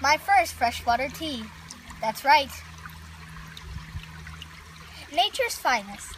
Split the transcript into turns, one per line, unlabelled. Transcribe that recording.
My first freshwater tea. That's right. Nature's finest.